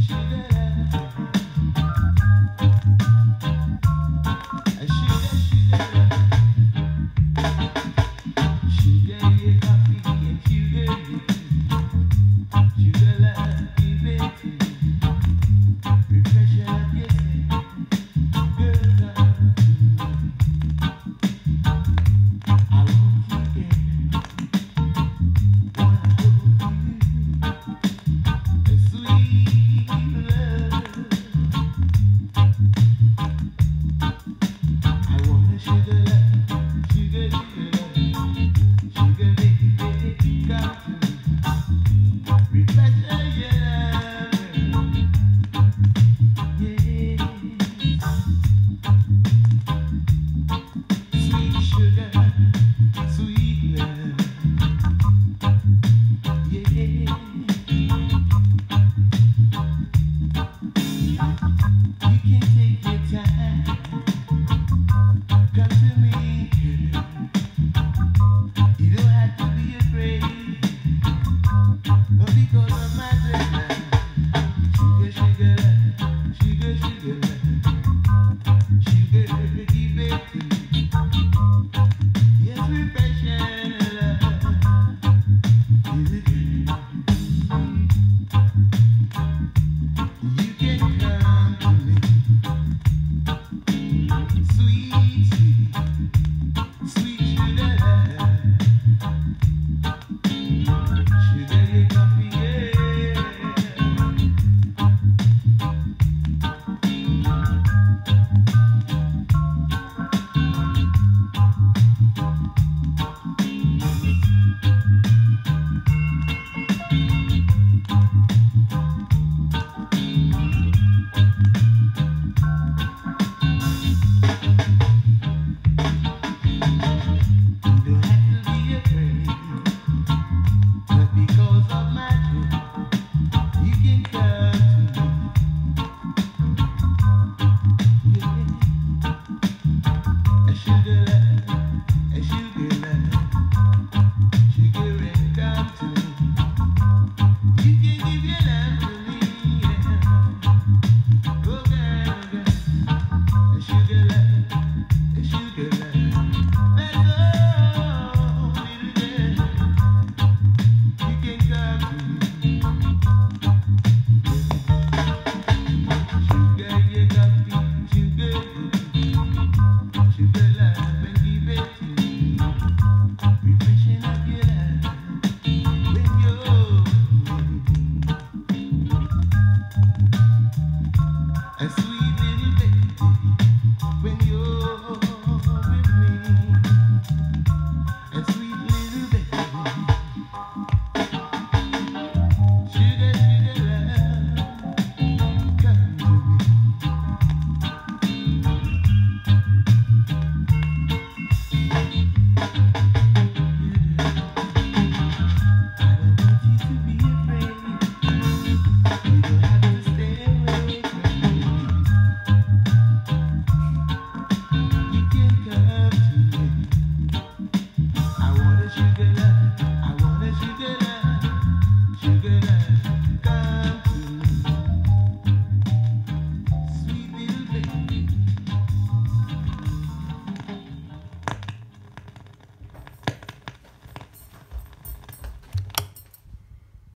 Sugar. sweet.